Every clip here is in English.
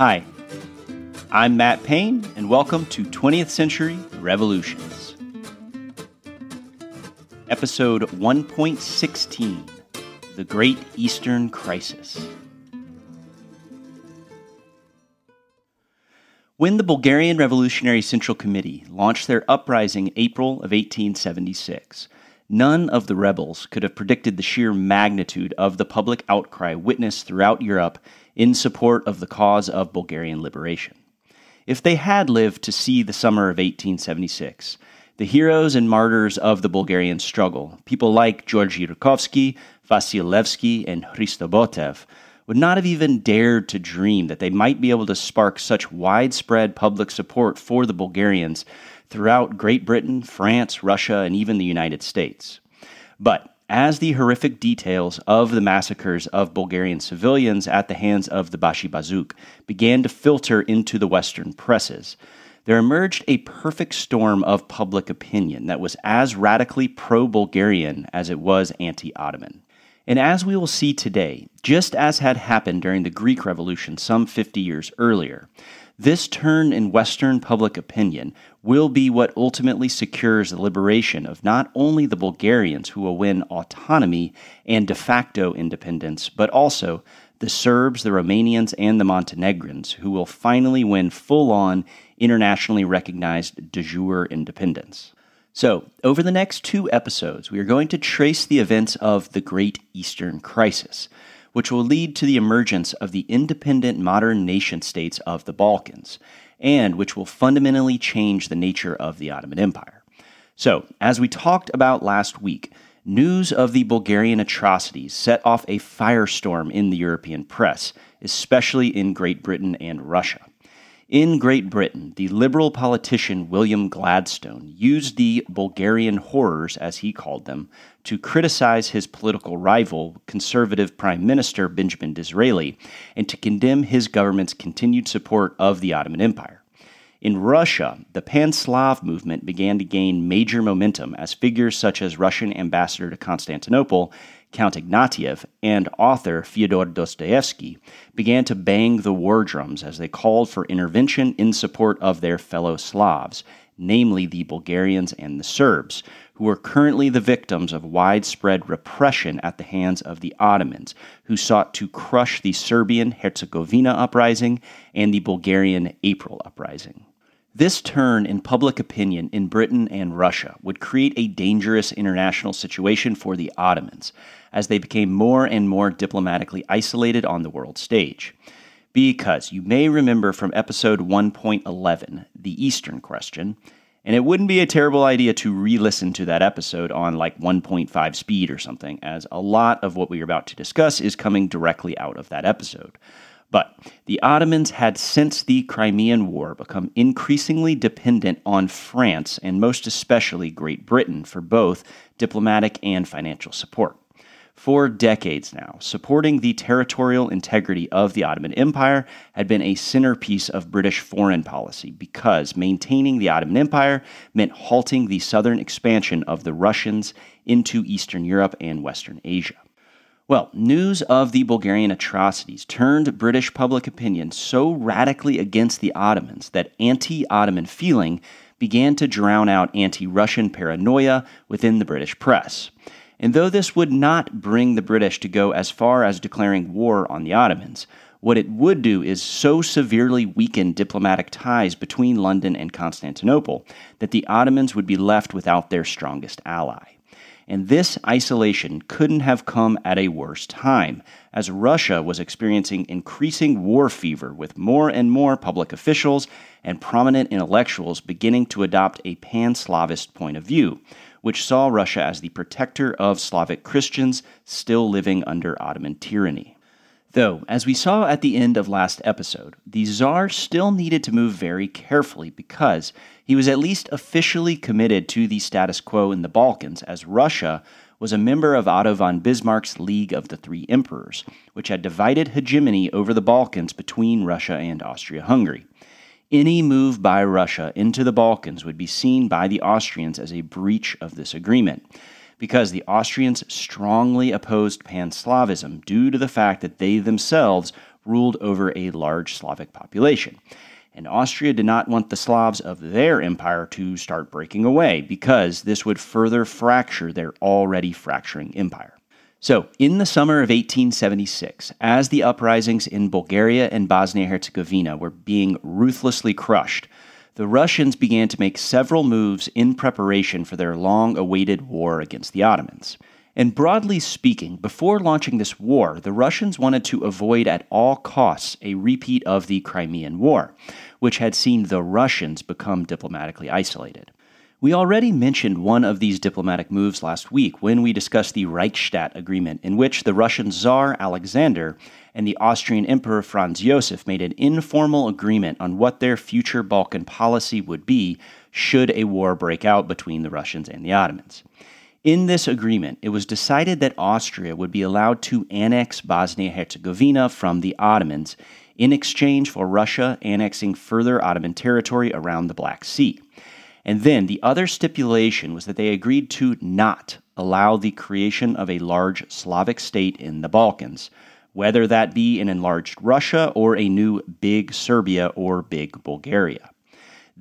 Hi, I'm Matt Payne, and welcome to 20th Century Revolutions. Episode 1.16 The Great Eastern Crisis. When the Bulgarian Revolutionary Central Committee launched their uprising in April of 1876, none of the rebels could have predicted the sheer magnitude of the public outcry witnessed throughout Europe in support of the cause of Bulgarian liberation. If they had lived to see the summer of 1876, the heroes and martyrs of the Bulgarian struggle, people like Georgy Rakovsky, Vasil Levski, and Hristo Botev, would not have even dared to dream that they might be able to spark such widespread public support for the Bulgarians throughout Great Britain, France, Russia, and even the United States. But as the horrific details of the massacres of Bulgarian civilians at the hands of the Bashi Bazuk began to filter into the Western presses, there emerged a perfect storm of public opinion that was as radically pro Bulgarian as it was anti Ottoman. And as we will see today, just as had happened during the Greek Revolution some 50 years earlier, this turn in Western public opinion will be what ultimately secures the liberation of not only the Bulgarians who will win autonomy and de facto independence, but also the Serbs, the Romanians, and the Montenegrins who will finally win full on internationally recognized de jure independence. So, over the next two episodes, we are going to trace the events of the Great Eastern Crisis, which will lead to the emergence of the independent modern nation states of the Balkans, and which will fundamentally change the nature of the Ottoman Empire. So, as we talked about last week, news of the Bulgarian atrocities set off a firestorm in the European press, especially in Great Britain and Russia. In Great Britain, the liberal politician William Gladstone used the Bulgarian horrors, as he called them, to criticize his political rival, conservative Prime Minister Benjamin Disraeli, and to condemn his government's continued support of the Ottoman Empire. In Russia, the Pan Slav movement began to gain major momentum as figures such as Russian ambassador to Constantinople Count Ignatiev, and author Fyodor Dostoevsky began to bang the war drums as they called for intervention in support of their fellow Slavs, namely the Bulgarians and the Serbs, who were currently the victims of widespread repression at the hands of the Ottomans, who sought to crush the Serbian Herzegovina uprising and the Bulgarian April uprising. This turn in public opinion in Britain and Russia would create a dangerous international situation for the Ottomans, as they became more and more diplomatically isolated on the world stage. Because you may remember from episode 1.11, the Eastern question, and it wouldn't be a terrible idea to re listen to that episode on like 1.5 speed or something, as a lot of what we are about to discuss is coming directly out of that episode. But the Ottomans had since the Crimean War become increasingly dependent on France and most especially Great Britain for both diplomatic and financial support. For decades now, supporting the territorial integrity of the Ottoman Empire had been a centerpiece of British foreign policy because maintaining the Ottoman Empire meant halting the southern expansion of the Russians into Eastern Europe and Western Asia. Well, news of the Bulgarian atrocities turned British public opinion so radically against the Ottomans that anti Ottoman feeling began to drown out anti Russian paranoia within the British press. And though this would not bring the British to go as far as declaring war on the Ottomans, what it would do is so severely weaken diplomatic ties between London and Constantinople that the Ottomans would be left without their strongest ally. And this isolation couldn't have come at a worse time, as Russia was experiencing increasing war fever with more and more public officials and prominent intellectuals beginning to adopt a pan Slavist point of view, which saw Russia as the protector of Slavic Christians still living under Ottoman tyranny. Though, as we saw at the end of last episode, the Tsar still needed to move very carefully because he was at least officially committed to the status quo in the Balkans, as Russia was a member of Otto von Bismarck's League of the Three Emperors, which had divided hegemony over the Balkans between Russia and Austria Hungary. Any move by Russia into the Balkans would be seen by the Austrians as a breach of this agreement because the Austrians strongly opposed Pan Slavism due to the fact that they themselves ruled over a large Slavic population. And Austria did not want the Slavs of their empire to start breaking away because this would further fracture their already fracturing empire. So, in the summer of 1876, as the uprisings in Bulgaria and Bosnia Herzegovina were being ruthlessly crushed, the Russians began to make several moves in preparation for their long awaited war against the Ottomans. And broadly speaking, before launching this war, the Russians wanted to avoid at all costs a repeat of the Crimean War, which had seen the Russians become diplomatically isolated. We already mentioned one of these diplomatic moves last week when we discussed the Reichstadt Agreement, in which the Russian Tsar Alexander and the Austrian Emperor Franz Josef made an informal agreement on what their future Balkan policy would be should a war break out between the Russians and the Ottomans. In this agreement, it was decided that Austria would be allowed to annex Bosnia Herzegovina from the Ottomans in exchange for Russia annexing further Ottoman territory around the Black Sea. And then the other stipulation was that they agreed to not allow the creation of a large Slavic state in the Balkans, whether that be an enlarged Russia or a new Big Serbia or Big Bulgaria.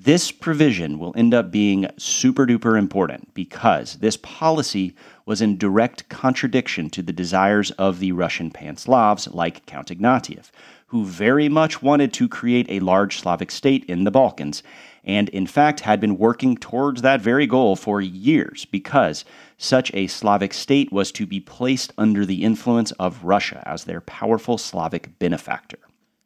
This provision will end up being super duper important because this policy was in direct contradiction to the desires of the Russian Pan-Slavs like Count Ignatiev, who very much wanted to create a large Slavic state in the Balkans, and in fact had been working towards that very goal for years because such a Slavic state was to be placed under the influence of Russia as their powerful Slavic benefactor.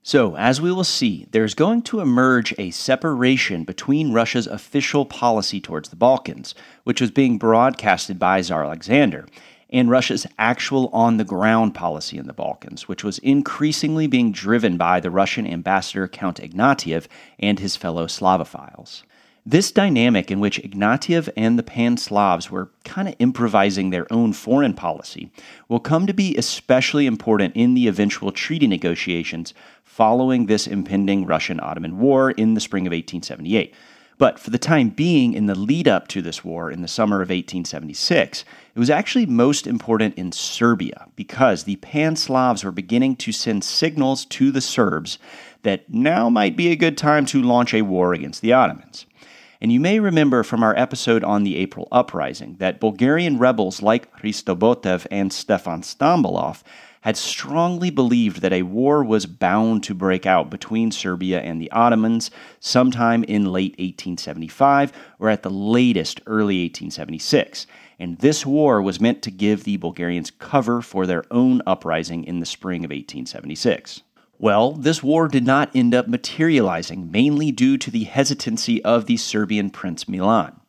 So, as we will see, there's going to emerge a separation between Russia's official policy towards the Balkans, which was being broadcasted by Tsar Alexander, and Russia's actual on the ground policy in the Balkans, which was increasingly being driven by the Russian ambassador Count Ignatiev and his fellow Slavophiles. This dynamic in which Ignatiev and the Pan Slavs were kind of improvising their own foreign policy will come to be especially important in the eventual treaty negotiations following this impending Russian Ottoman War in the spring of 1878. But for the time being, in the lead up to this war in the summer of 1876, it was actually most important in Serbia because the Pan Slavs were beginning to send signals to the Serbs that now might be a good time to launch a war against the Ottomans. And you may remember from our episode on the April Uprising that Bulgarian rebels like Hristo Botev and Stefan Stambolov had strongly believed that a war was bound to break out between Serbia and the Ottomans sometime in late 1875 or at the latest early 1876. And this war was meant to give the Bulgarians cover for their own uprising in the spring of 1876. Well, this war did not end up materializing, mainly due to the hesitancy of the Serbian Prince Milan.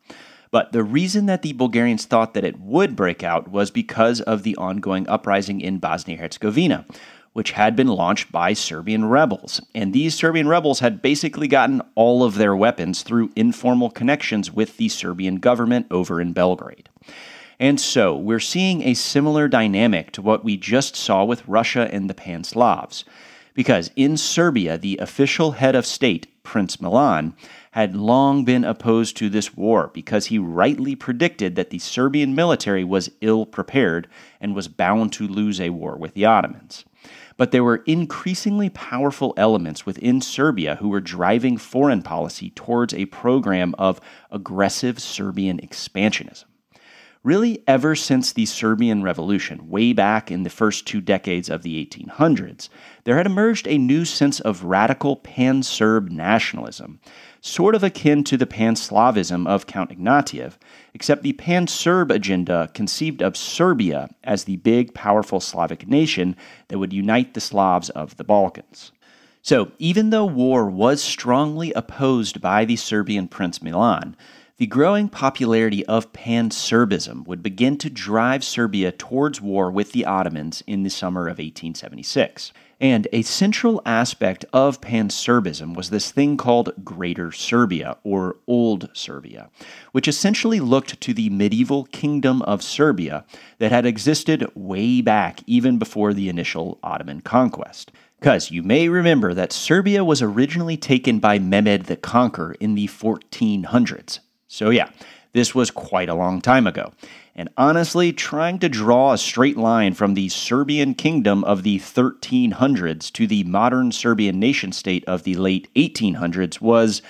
But the reason that the Bulgarians thought that it would break out was because of the ongoing uprising in Bosnia Herzegovina, which had been launched by Serbian rebels. And these Serbian rebels had basically gotten all of their weapons through informal connections with the Serbian government over in Belgrade. And so we're seeing a similar dynamic to what we just saw with Russia and the Pan Slavs. Because in Serbia, the official head of state, Prince Milan, had long been opposed to this war because he rightly predicted that the Serbian military was ill prepared and was bound to lose a war with the Ottomans. But there were increasingly powerful elements within Serbia who were driving foreign policy towards a program of aggressive Serbian expansionism. Really, ever since the Serbian Revolution, way back in the first two decades of the 1800s, there had emerged a new sense of radical pan Serb nationalism, sort of akin to the pan Slavism of Count Ignatiev, except the pan Serb agenda conceived of Serbia as the big, powerful Slavic nation that would unite the Slavs of the Balkans. So, even though war was strongly opposed by the Serbian Prince Milan, the growing popularity of pan Serbism would begin to drive Serbia towards war with the Ottomans in the summer of 1876. And a central aspect of pan Serbism was this thing called Greater Serbia, or Old Serbia, which essentially looked to the medieval kingdom of Serbia that had existed way back even before the initial Ottoman conquest. Because you may remember that Serbia was originally taken by Mehmed the Conqueror in the 1400s, so, yeah, This was quite a long time ago. And honestly, trying to draw a straight line from the Serbian kingdom of the 1300s to the modern Serbian nation state of the late 1800s was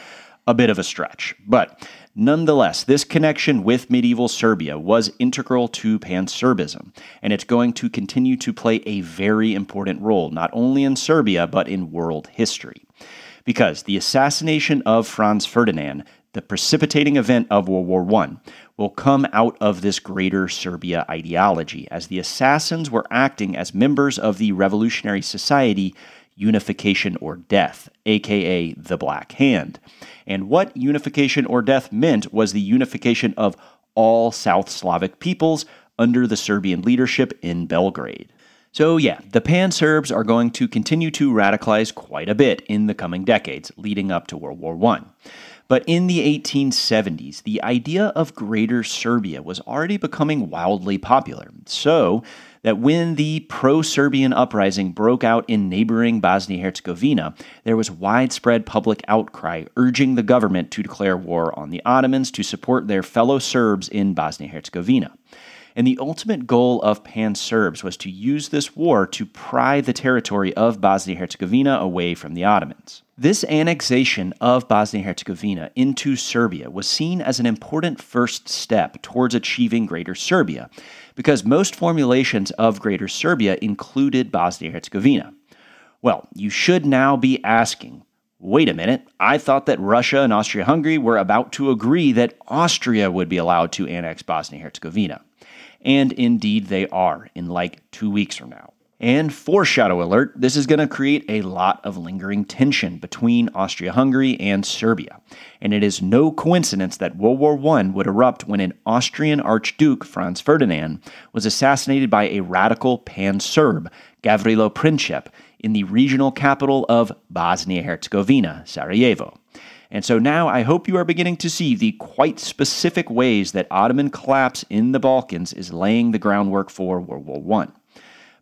a bit of a stretch. But nonetheless, this connection with medieval Serbia was integral to Pan-Serbism, and it's going to continue to play a very important role, not only in Serbia, but in world history. Because the assassination of Franz Ferdinand, the precipitating event of World War I, will come out of this greater Serbia ideology, as the assassins were acting as members of the Revolutionary Society Unification or Death, aka the Black Hand. And what unification or death meant was the unification of all South Slavic peoples under the Serbian leadership in Belgrade. So, yeah, the Pan Serbs are going to continue to radicalize quite a bit in the coming decades leading up to World War I. But in the 1870s, the idea of Greater Serbia was already becoming wildly popular. So that when the pro Serbian uprising broke out in neighboring Bosnia Herzegovina, there was widespread public outcry urging the government to declare war on the Ottomans to support their fellow Serbs in Bosnia Herzegovina and the ultimate goal of Pan Serbs was to use this war to pry the territory of Bosnia Herzegovina away from the Ottomans. This annexation of Bosnia Herzegovina into Serbia was seen as an important first step towards achieving Greater Serbia, because most formulations of Greater Serbia included Bosnia Herzegovina. Well, you should now be asking wait a minute, I thought that Russia and Austria Hungary were about to agree that Austria would be allowed to annex Bosnia Herzegovina. And indeed, they are in like two weeks from now. And foreshadow alert, this is going to create a lot of lingering tension between Austria Hungary and Serbia. And it is no coincidence that World War I would erupt when an Austrian Archduke, Franz Ferdinand, was assassinated by a radical pan Serb, Gavrilo Princip, in the regional capital of Bosnia Herzegovina, Sarajevo. And so now I hope you are beginning to see the quite specific ways that Ottoman collapse in the Balkans is laying the groundwork for World War I.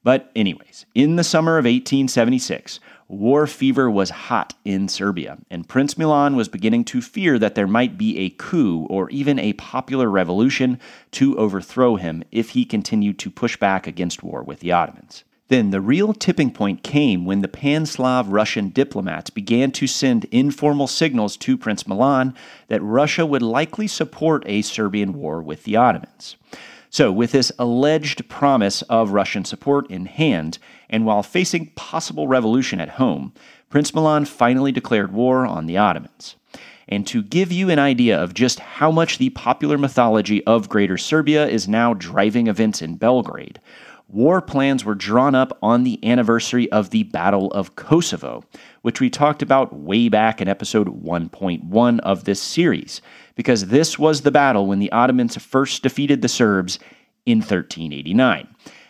But, anyways, in the summer of 1876, war fever was hot in Serbia, and Prince Milan was beginning to fear that there might be a coup or even a popular revolution to overthrow him if he continued to push back against war with the Ottomans. Then the real tipping point came when the Pan Slav Russian diplomats began to send informal signals to Prince Milan that Russia would likely support a Serbian war with the Ottomans. So, with this alleged promise of Russian support in hand, and while facing possible revolution at home, Prince Milan finally declared war on the Ottomans. And to give you an idea of just how much the popular mythology of Greater Serbia is now driving events in Belgrade, war plans were drawn up on the anniversary of the Battle of Kosovo, which we talked about way back in episode 1.1 of this series, because this was the battle when the Ottomans first defeated the Serbs in 1389.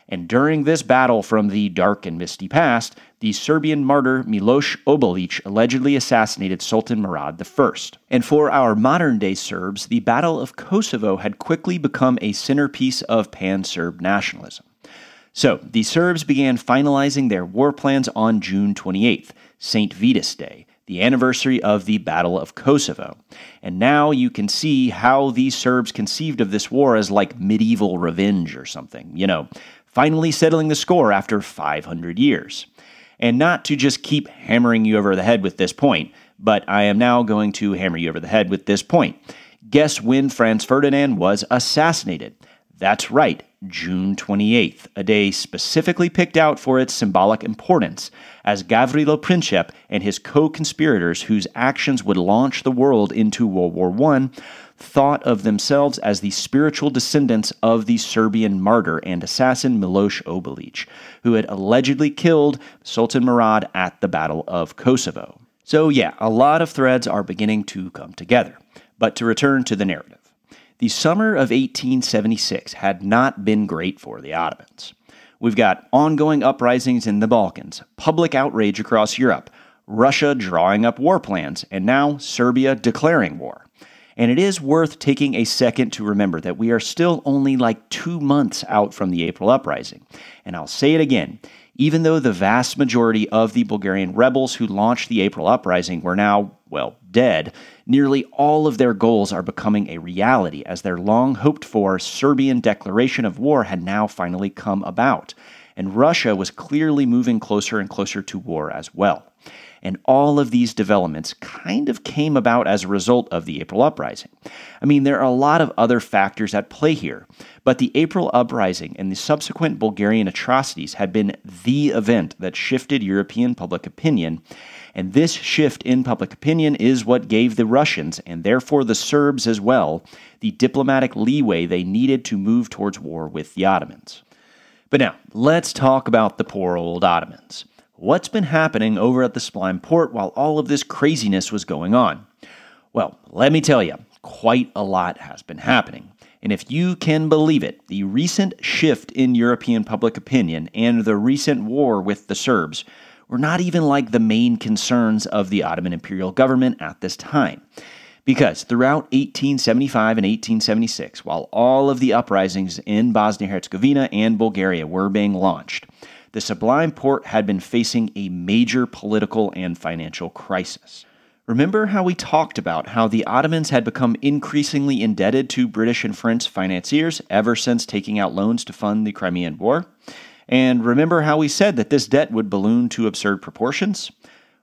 And during this battle from the dark and misty past, the Serbian martyr Miloš Obilić allegedly assassinated Sultan Murad I. And for our modern day Serbs, the Battle of Kosovo had quickly become a centerpiece of pan Serb nationalism. So, the Serbs began finalizing their war plans on June 28th, St. Vitus Day, the anniversary of the Battle of Kosovo. And now you can see how these Serbs conceived of this war as like medieval revenge or something, you know, finally settling the score after 500 years. And not to just keep hammering you over the head with this point, but I am now going to hammer you over the head with this point. Guess when Franz Ferdinand was assassinated? That's right, June 28th, a day specifically picked out for its symbolic importance, as Gavrilo Princip and his co conspirators, whose actions would launch the world into World War I, thought of themselves as the spiritual descendants of the Serbian martyr and assassin Miloš Obilić, who had allegedly killed Sultan Murad at the Battle of Kosovo. So, yeah, a lot of threads are beginning to come together. But to return to the narrative. The summer of 1876 had not been great for the Ottomans. We've got ongoing uprisings in the Balkans, public outrage across Europe, Russia drawing up war plans, and now Serbia declaring war. And it is worth taking a second to remember that we are still only like two months out from the April uprising. And I'll say it again Even though the vast majority of the Bulgarian rebels who launched the April uprising were now, well, dead, nearly all of their goals are becoming a reality as their long hoped for Serbian declaration of war had now finally come about. And Russia was clearly moving closer and closer to war as well. And all of these developments kind of came about as a result of the April uprising. I mean, there are a lot of other factors at play here, but the April uprising and the subsequent Bulgarian atrocities had been the event that shifted European public opinion. And this shift in public opinion is what gave the Russians, and therefore the Serbs as well, the diplomatic leeway they needed to move towards war with the Ottomans. But now, let's talk about the poor old Ottomans. What's been happening over at the Sublime Porte while all of this craziness was going on? Well, let me tell you, quite a lot has been happening. And if you can believe it, the recent shift in European public opinion and the recent war with the Serbs were not even like the main concerns of the Ottoman imperial government at this time. Because throughout 1875 and 1876, while all of the uprisings in Bosnia Herzegovina and Bulgaria were being launched, the Sublime Porte had been facing a major political and financial crisis. Remember how we talked about how the Ottomans had become increasingly indebted to British and French financiers ever since taking out loans to fund the Crimean War? And remember how we said that this debt would balloon to absurd proportions?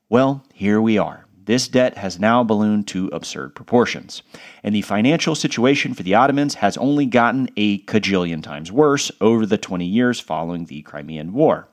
Well, here we are. This debt has now ballooned to absurd proportions, and the financial situation for the Ottomans has only gotten a cajillion times worse over the 20 years following the Crimean War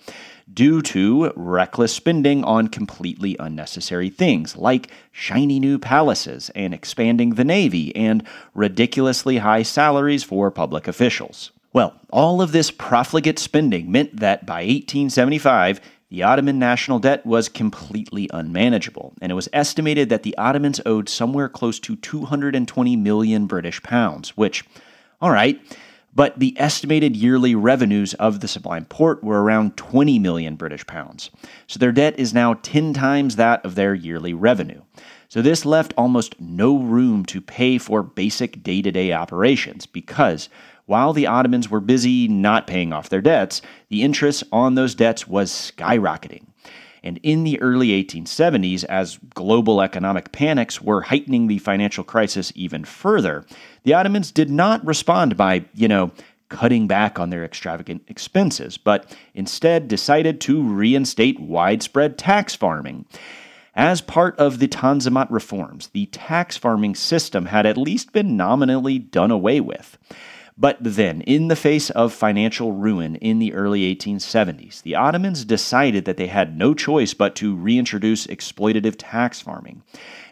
due to reckless spending on completely unnecessary things like shiny new palaces and expanding the navy and ridiculously high salaries for public officials. Well, all of this profligate spending meant that by 1875, the Ottoman national debt was completely unmanageable, and it was estimated that the Ottomans owed somewhere close to 220 million British pounds, which, all right, but the estimated yearly revenues of the Sublime Porte were around 20 million British pounds. So their debt is now 10 times that of their yearly revenue. So this left almost no room to pay for basic day to day operations because while the Ottomans were busy not paying off their debts, the interest on those debts was skyrocketing. And in the early 1870s, as global economic panics were heightening the financial crisis even further, the Ottomans did not respond by, you know, cutting back on their extravagant expenses, but instead decided to reinstate widespread tax farming. As part of the Tanzimat reforms, the tax farming system had at least been nominally done away with. But then, in the face of financial ruin in the early 1870s, the Ottomans decided that they had no choice but to reintroduce exploitative tax farming.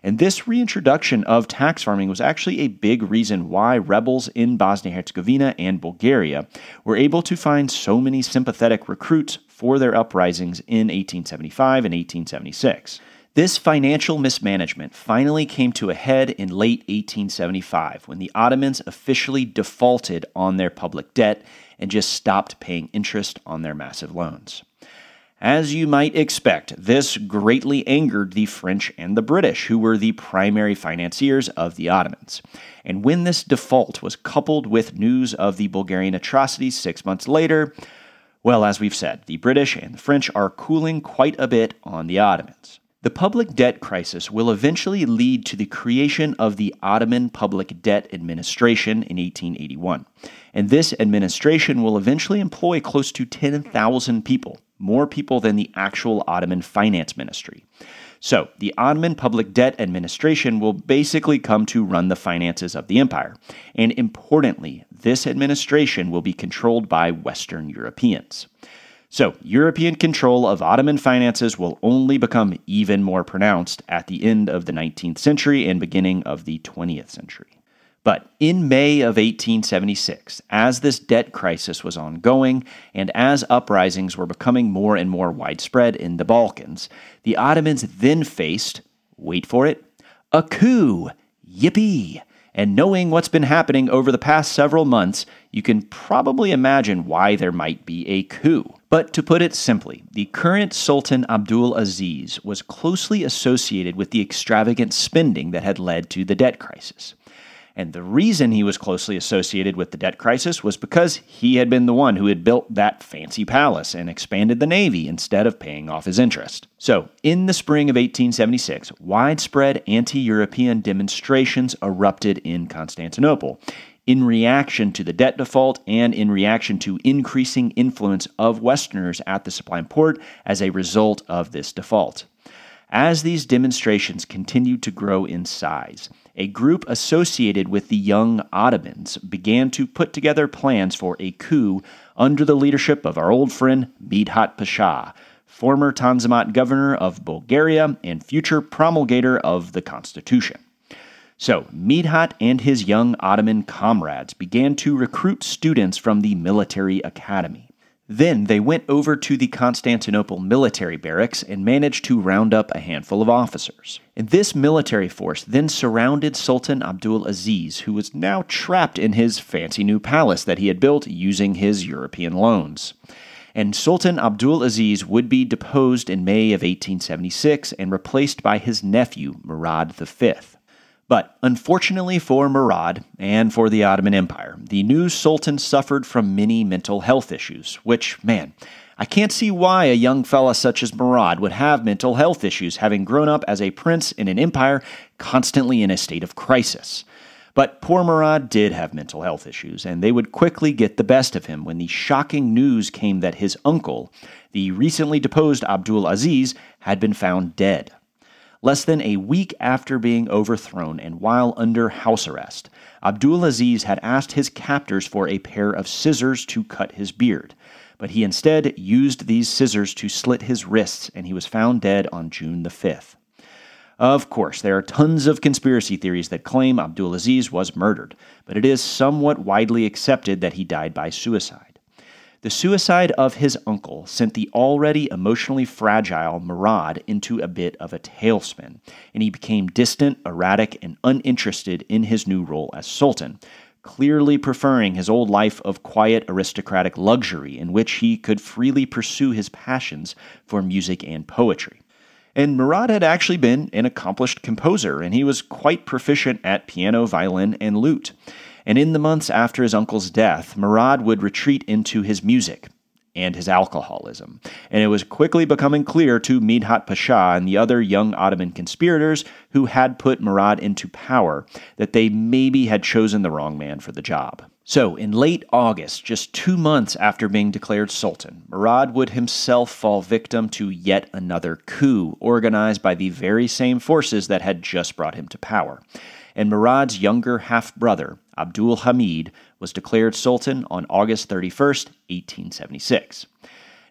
And this reintroduction of tax farming was actually a big reason why rebels in Bosnia Herzegovina and Bulgaria were able to find so many sympathetic recruits for their uprisings in 1875 and 1876. This financial mismanagement finally came to a head in late 1875 when the Ottomans officially defaulted on their public debt and just stopped paying interest on their massive loans. As you might expect, this greatly angered the French and the British, who were the primary financiers of the Ottomans. And when this default was coupled with news of the Bulgarian atrocities six months later, well, as we've said, the British and the French are cooling quite a bit on the Ottomans. The public debt crisis will eventually lead to the creation of the Ottoman Public Debt Administration in 1881. And this administration will eventually employ close to 10,000 people, more people than the actual Ottoman finance ministry. So, the Ottoman Public Debt Administration will basically come to run the finances of the empire. And importantly, this administration will be controlled by Western Europeans. So, European control of Ottoman finances will only become even more pronounced at the end of the 19th century and beginning of the 20th century. But in May of 1876, as this debt crisis was ongoing and as uprisings were becoming more and more widespread in the Balkans, the Ottomans then faced, wait for it, a coup. Yippee! And knowing what's been happening over the past several months, you can probably imagine why there might be a coup. But to put it simply, the current Sultan Abdul Aziz was closely associated with the extravagant spending that had led to the debt crisis. And the reason he was closely associated with the debt crisis was because he had been the one who had built that fancy palace and expanded the navy instead of paying off his interest. So, in the spring of 1876, widespread anti European demonstrations erupted in Constantinople in reaction to the debt default and in reaction to increasing influence of Westerners at the Sublime Porte as a result of this default. As these demonstrations continued to grow in size, a group associated with the young Ottomans began to put together plans for a coup under the leadership of our old friend Midhat Pasha, former Tanzimat governor of Bulgaria and future promulgator of the Constitution. So, Midhat and his young Ottoman comrades began to recruit students from the military academy. Then they went over to the Constantinople military barracks and managed to round up a handful of officers. And this military force then surrounded Sultan Abdul Aziz, who was now trapped in his fancy new palace that he had built using his European loans. And Sultan Abdul Aziz would be deposed in May of 1876 and replaced by his nephew, Murad V. But unfortunately for Murad and for the Ottoman Empire, the new sultan suffered from many mental health issues, which, man, I can't see why a young fella such as Murad would have mental health issues, having grown up as a prince in an empire constantly in a state of crisis. But poor Murad did have mental health issues, and they would quickly get the best of him when the shocking news came that his uncle, the recently deposed Abdul Aziz, had been found dead. Less than a week after being overthrown and while under house arrest, Abdulaziz had asked his captors for a pair of scissors to cut his beard, but he instead used these scissors to slit his wrists and he was found dead on June the 5th. Of course, there are tons of conspiracy theories that claim Abdulaziz was murdered, but it is somewhat widely accepted that he died by suicide. The suicide of his uncle sent the already emotionally fragile Murad into a bit of a tailspin, and he became distant, erratic, and uninterested in his new role as sultan, clearly preferring his old life of quiet aristocratic luxury in which he could freely pursue his passions for music and poetry. And Murad had actually been an accomplished composer, and he was quite proficient at piano, violin, and lute and in the months after his uncle's death, Murad would retreat into his music and his alcoholism. And it was quickly becoming clear to Midhat Pasha and the other young Ottoman conspirators who had put Murad into power that they maybe had chosen the wrong man for the job. So, in late August, just two months after being declared Sultan, Murad would himself fall victim to yet another coup organized by the very same forces that had just brought him to power and Murad's younger half brother, Abdul Hamid, was declared Sultan on August 31st, 1876.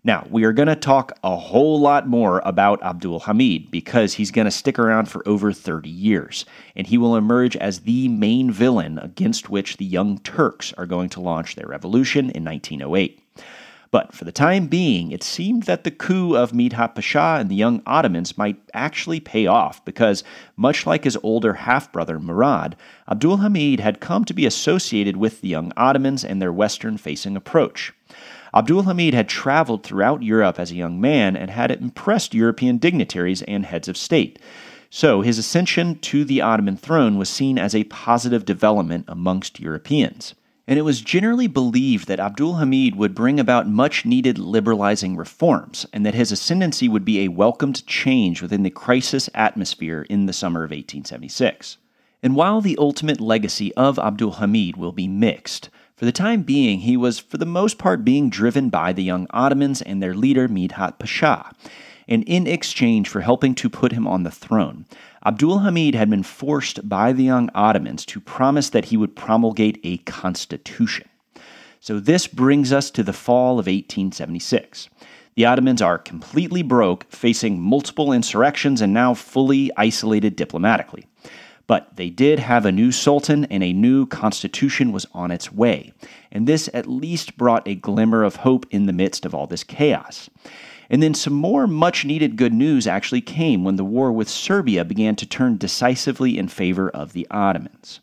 Now, we are going to talk a whole lot more about Abdul Hamid because he's going to stick around for over 30 years, and he will emerge as the main villain against which the Young Turks are going to launch their revolution in 1908. But for the time being, it seemed that the coup of Midhat Pasha and the young Ottomans might actually pay off because, much like his older half brother Murad, Abdul Hamid had come to be associated with the young Ottomans and their western facing approach. Abdul Hamid had traveled throughout Europe as a young man and had impressed European dignitaries and heads of state. So his ascension to the Ottoman throne was seen as a positive development amongst Europeans and it was generally believed that Abdul Hamid would bring about much needed liberalizing reforms, and that his ascendancy would be a welcomed change within the crisis atmosphere in the summer of 1876. And while the ultimate legacy of Abdul Hamid will be mixed, for the time being he was for the most part being driven by the young Ottomans and their leader Midhat Pasha, and in exchange for helping to put him on the throne, Abdul Hamid had been forced by the young Ottomans to promise that he would promulgate a constitution. So this brings us to the fall of 1876. The Ottomans are completely broke, facing multiple insurrections and now fully isolated diplomatically. But they did have a new sultan and a new constitution was on its way, and this at least brought a glimmer of hope in the midst of all this chaos. And then some more much needed good news actually came when the war with Serbia began to turn decisively in favor of the Ottomans.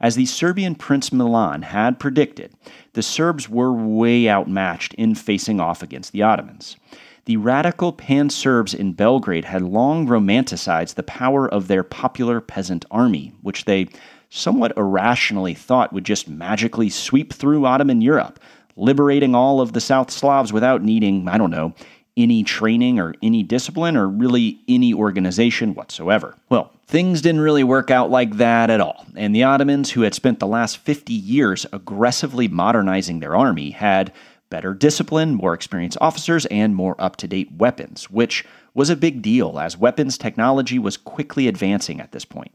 As the Serbian Prince Milan had predicted, the Serbs were way outmatched in facing off against the Ottomans. The radical pan Serbs in Belgrade had long romanticized the power of their popular peasant army, which they somewhat irrationally thought would just magically sweep through Ottoman Europe, liberating all of the South Slavs without needing, I don't know, any training or any discipline or really any organization whatsoever. Well, things didn't really work out like that at all, and the Ottomans, who had spent the last 50 years aggressively modernizing their army, had better discipline, more experienced officers, and more up to date weapons, which was a big deal as weapons technology was quickly advancing at this point.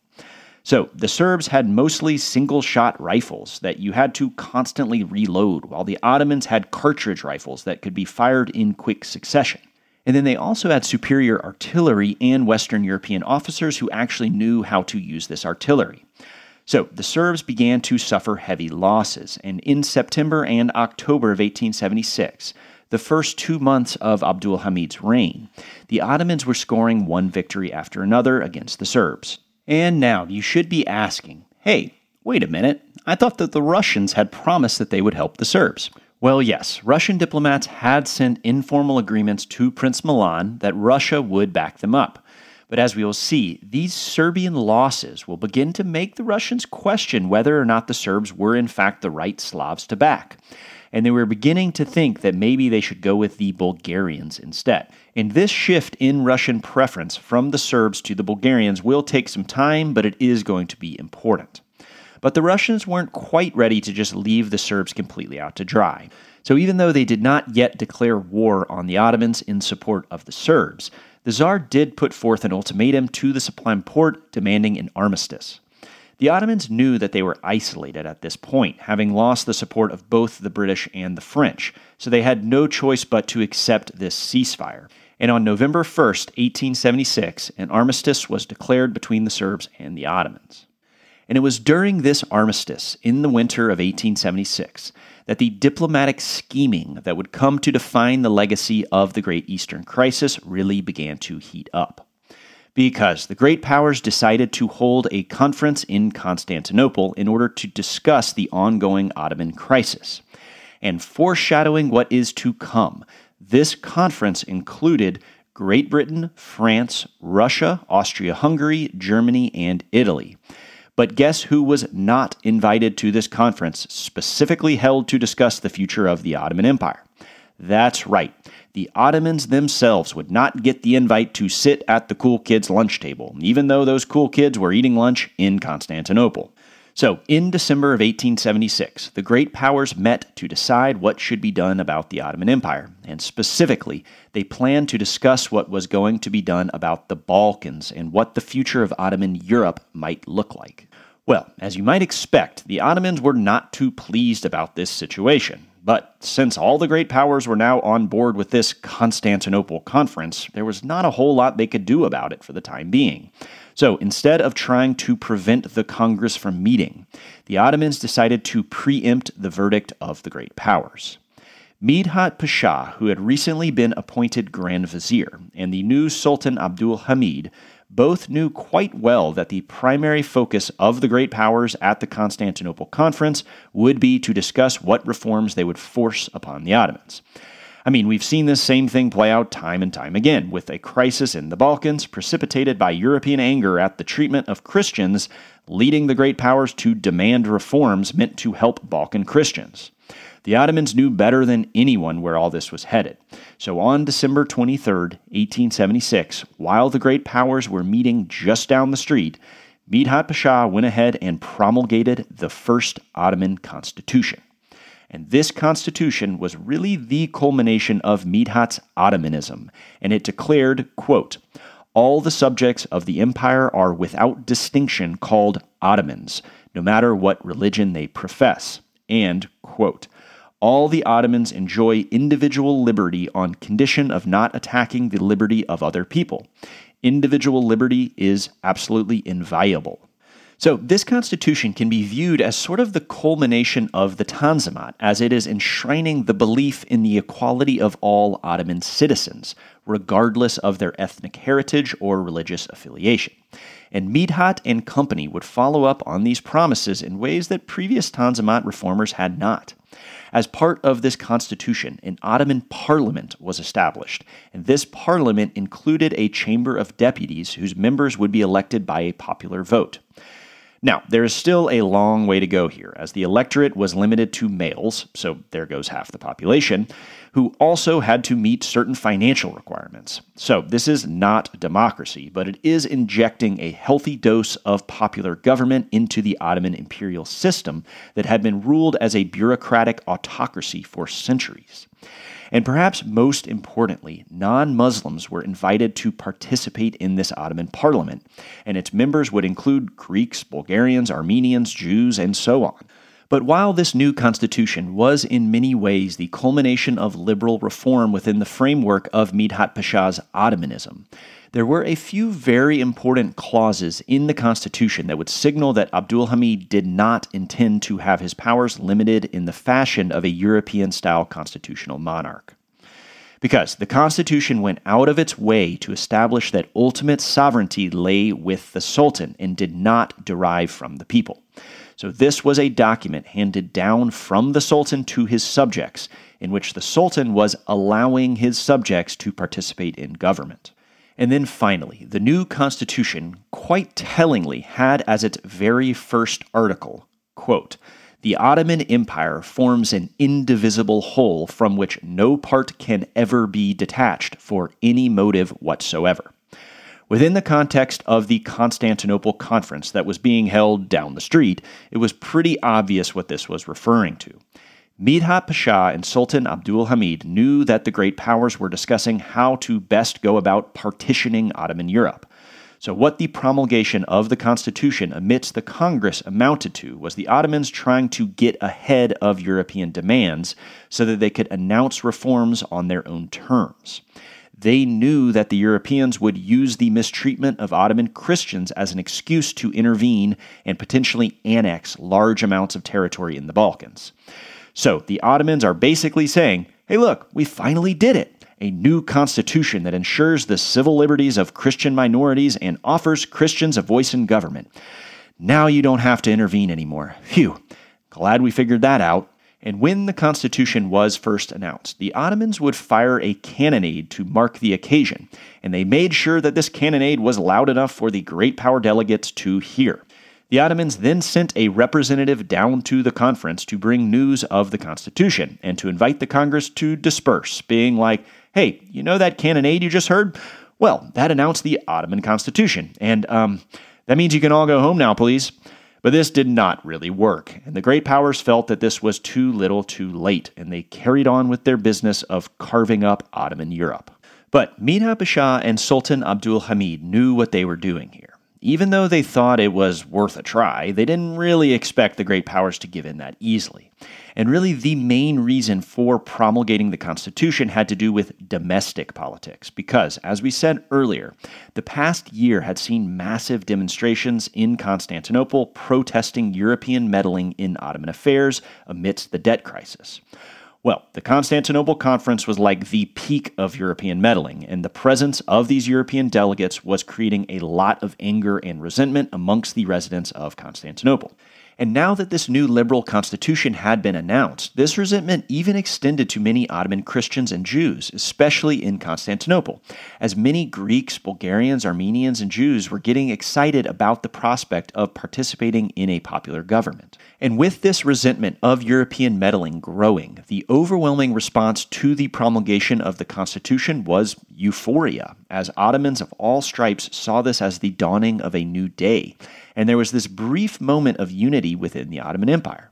So, the Serbs had mostly single shot rifles that you had to constantly reload, while the Ottomans had cartridge rifles that could be fired in quick succession. And then they also had superior artillery and Western European officers who actually knew how to use this artillery. So the Serbs began to suffer heavy losses, and in September and October of 1876, the first two months of Abdul Hamid's reign, the Ottomans were scoring one victory after another against the Serbs. And now you should be asking hey, wait a minute, I thought that the Russians had promised that they would help the Serbs. Well, yes, Russian diplomats had sent informal agreements to Prince Milan that Russia would back them up. But as we will see, these Serbian losses will begin to make the Russians question whether or not the Serbs were in fact the right Slavs to back. And they were beginning to think that maybe they should go with the Bulgarians instead. And this shift in Russian preference from the Serbs to the Bulgarians will take some time, but it is going to be important. But the Russians weren't quite ready to just leave the Serbs completely out to dry. So even though they did not yet declare war on the Ottomans in support of the Serbs, the Tsar did put forth an ultimatum to the Sublime Porte demanding an armistice. The Ottomans knew that they were isolated at this point, having lost the support of both the British and the French, so they had no choice but to accept this ceasefire and on November 1st, 1876, an armistice was declared between the Serbs and the Ottomans. And it was during this armistice, in the winter of 1876, that the diplomatic scheming that would come to define the legacy of the Great Eastern Crisis really began to heat up. Because the great powers decided to hold a conference in Constantinople in order to discuss the ongoing Ottoman crisis. And foreshadowing what is to come, this conference included Great Britain, France, Russia, Austria Hungary, Germany, and Italy. But guess who was not invited to this conference, specifically held to discuss the future of the Ottoman Empire? That's right. The Ottomans themselves would not get the invite to sit at the cool kids' lunch table, even though those cool kids were eating lunch in Constantinople. So, in December of 1876, the great powers met to decide what should be done about the Ottoman Empire, and specifically, they planned to discuss what was going to be done about the Balkans and what the future of Ottoman Europe might look like. Well, as you might expect, the Ottomans were not too pleased about this situation. But since all the great powers were now on board with this Constantinople conference, there was not a whole lot they could do about it for the time being. So instead of trying to prevent the Congress from meeting, the Ottomans decided to preempt the verdict of the great powers. Midhat Pasha, who had recently been appointed Grand Vizier, and the new Sultan Abdul Hamid both knew quite well that the primary focus of the great powers at the Constantinople Conference would be to discuss what reforms they would force upon the Ottomans. I mean, we've seen this same thing play out time and time again, with a crisis in the Balkans precipitated by European anger at the treatment of Christians, leading the great powers to demand reforms meant to help Balkan Christians. The Ottomans knew better than anyone where all this was headed. So on December 23, 1876, while the great powers were meeting just down the street, Midhat Pasha went ahead and promulgated the first Ottoman constitution. And this constitution was really the culmination of Midhat's Ottomanism, and it declared, quote, all the subjects of the empire are without distinction called Ottomans, no matter what religion they profess. And, quote, all the Ottomans enjoy individual liberty on condition of not attacking the liberty of other people. Individual liberty is absolutely inviolable. So, this constitution can be viewed as sort of the culmination of the Tanzimat, as it is enshrining the belief in the equality of all Ottoman citizens, regardless of their ethnic heritage or religious affiliation. And Midhat and company would follow up on these promises in ways that previous Tanzimat reformers had not. As part of this constitution, an Ottoman parliament was established, and this parliament included a chamber of deputies whose members would be elected by a popular vote. Now, there is still a long way to go here, as the electorate was limited to males, so there goes half the population, who also had to meet certain financial requirements. So, this is not democracy, but it is injecting a healthy dose of popular government into the Ottoman imperial system that had been ruled as a bureaucratic autocracy for centuries. And perhaps most importantly, non Muslims were invited to participate in this Ottoman parliament, and its members would include Greeks, Bulgarians, Armenians, Jews, and so on. But while this new constitution was in many ways the culmination of liberal reform within the framework of Midhat Pasha's Ottomanism, there were a few very important clauses in the Constitution that would signal that Abdul Hamid did not intend to have his powers limited in the fashion of a European style constitutional monarch. Because the Constitution went out of its way to establish that ultimate sovereignty lay with the Sultan and did not derive from the people. So, this was a document handed down from the Sultan to his subjects, in which the Sultan was allowing his subjects to participate in government. And then finally, the new Constitution quite tellingly had as its very first article, quote, the Ottoman Empire forms an indivisible whole from which no part can ever be detached for any motive whatsoever. Within the context of the Constantinople Conference that was being held down the street, it was pretty obvious what this was referring to. Midhat Pasha and Sultan Abdul Hamid knew that the great powers were discussing how to best go about partitioning Ottoman Europe. So, what the promulgation of the Constitution amidst the Congress amounted to was the Ottomans trying to get ahead of European demands so that they could announce reforms on their own terms. They knew that the Europeans would use the mistreatment of Ottoman Christians as an excuse to intervene and potentially annex large amounts of territory in the Balkans. So the Ottomans are basically saying, hey, look, we finally did it. A new constitution that ensures the civil liberties of Christian minorities and offers Christians a voice in government. Now you don't have to intervene anymore. Phew. Glad we figured that out. And when the Constitution was first announced, the Ottomans would fire a cannonade to mark the occasion, and they made sure that this cannonade was loud enough for the great power delegates to hear. The Ottomans then sent a representative down to the conference to bring news of the Constitution and to invite the Congress to disperse, being like, hey, you know that cannonade you just heard? Well, that announced the Ottoman Constitution, and um, that means you can all go home now, please. But this did not really work, and the great powers felt that this was too little too late, and they carried on with their business of carving up Ottoman Europe. But Midhat Pasha and Sultan Abdul Hamid knew what they were doing here. Even though they thought it was worth a try, they didn't really expect the great powers to give in that easily. And really, the main reason for promulgating the Constitution had to do with domestic politics, because, as we said earlier, the past year had seen massive demonstrations in Constantinople protesting European meddling in Ottoman affairs amidst the debt crisis. Well, the Constantinople Conference was like the peak of European meddling, and the presence of these European delegates was creating a lot of anger and resentment amongst the residents of Constantinople. And now that this new liberal constitution had been announced, this resentment even extended to many Ottoman Christians and Jews, especially in Constantinople, as many Greeks, Bulgarians, Armenians, and Jews were getting excited about the prospect of participating in a popular government. And with this resentment of European meddling growing, the overwhelming response to the promulgation of the Constitution was euphoria, as Ottomans of all stripes saw this as the dawning of a new day and there was this brief moment of unity within the Ottoman Empire.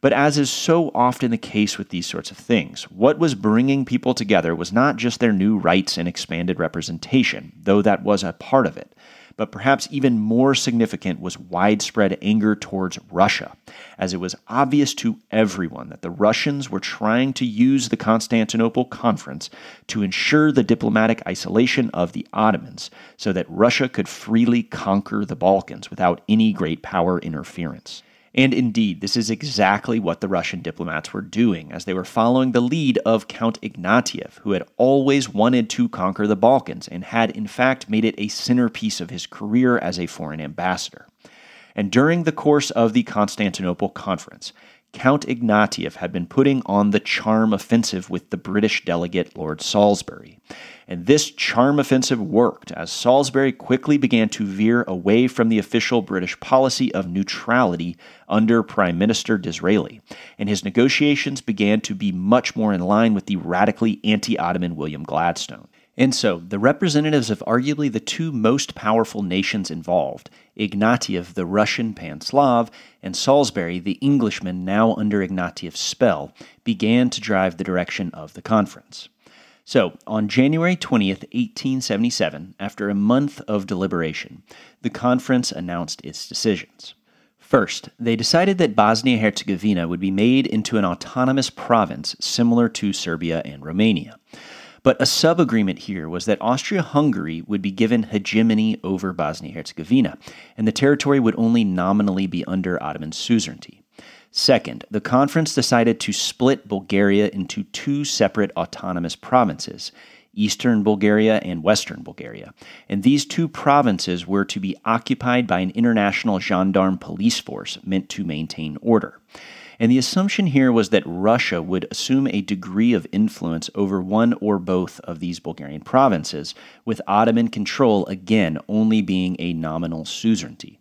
But as is so often the case with these sorts of things, what was bringing people together was not just their new rights and expanded representation, though that was a part of it but perhaps even more significant was widespread anger towards Russia, as it was obvious to everyone that the Russians were trying to use the Constantinople Conference to ensure the diplomatic isolation of the Ottomans so that Russia could freely conquer the Balkans without any great power interference. And indeed, this is exactly what the Russian diplomats were doing, as they were following the lead of Count Ignatieff, who had always wanted to conquer the Balkans and had in fact made it a centerpiece of his career as a foreign ambassador. And during the course of the Constantinople Conference, Count Ignatieff had been putting on the charm offensive with the British delegate Lord Salisbury. And this charm offensive worked as Salisbury quickly began to veer away from the official British policy of neutrality under Prime Minister Disraeli, and his negotiations began to be much more in line with the radically anti Ottoman William Gladstone. And so, the representatives of arguably the two most powerful nations involved, Ignatieff, the Russian pan Slav, and Salisbury, the Englishman now under Ignatieff's spell, began to drive the direction of the conference. So, on January 20th, 1877, after a month of deliberation, the conference announced its decisions. First, they decided that Bosnia Herzegovina would be made into an autonomous province similar to Serbia and Romania. But a sub agreement here was that Austria Hungary would be given hegemony over Bosnia Herzegovina, and the territory would only nominally be under Ottoman suzerainty. Second, the conference decided to split Bulgaria into two separate autonomous provinces. Eastern Bulgaria and Western Bulgaria. And these two provinces were to be occupied by an international gendarme police force meant to maintain order. And the assumption here was that Russia would assume a degree of influence over one or both of these Bulgarian provinces, with Ottoman control again only being a nominal suzerainty.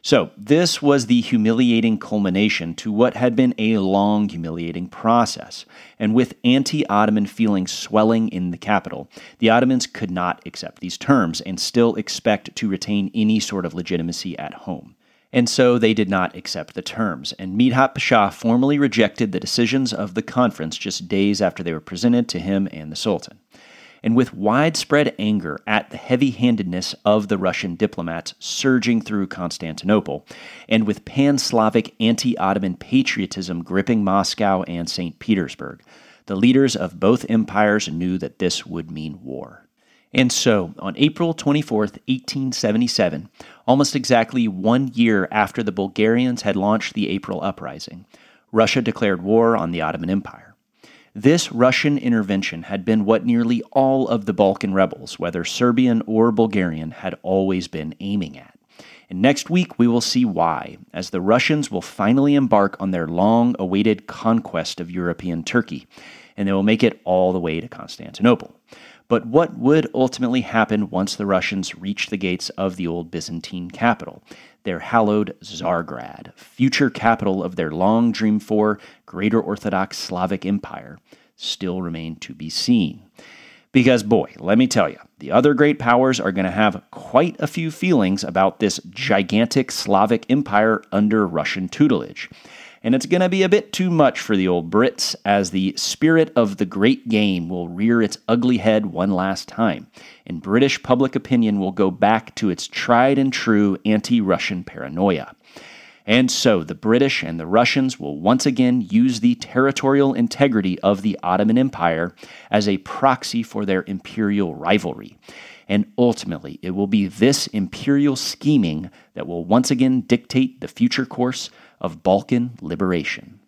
So, this was the humiliating culmination to what had been a long, humiliating process. And with anti Ottoman feelings swelling in the capital, the Ottomans could not accept these terms and still expect to retain any sort of legitimacy at home and so they did not accept the terms, and Midhat Pasha formally rejected the decisions of the conference just days after they were presented to him and the Sultan. And with widespread anger at the heavy handedness of the Russian diplomats surging through Constantinople, and with pan Slavic anti Ottoman patriotism gripping Moscow and St. Petersburg, the leaders of both empires knew that this would mean war. And so, on April 24, 1877, almost exactly one year after the Bulgarians had launched the April Uprising, Russia declared war on the Ottoman Empire. This Russian intervention had been what nearly all of the Balkan rebels, whether Serbian or Bulgarian, had always been aiming at. And next week, we will see why, as the Russians will finally embark on their long awaited conquest of European Turkey, and they will make it all the way to Constantinople. But what would ultimately happen once the Russians reached the gates of the old Byzantine capital, their hallowed Tsargrad, future capital of their long dreamed for greater Orthodox Slavic Empire, still remained to be seen. Because, boy, let me tell you, the other great powers are going to have quite a few feelings about this gigantic Slavic empire under Russian tutelage and it's going to be a bit too much for the old Brits as the spirit of the great game will rear its ugly head one last time, and British public opinion will go back to its tried and true anti Russian paranoia. And so the British and the Russians will once again use the territorial integrity of the Ottoman Empire as a proxy for their imperial rivalry. And ultimately, it will be this imperial scheming that will once again dictate the future course of Balkan liberation.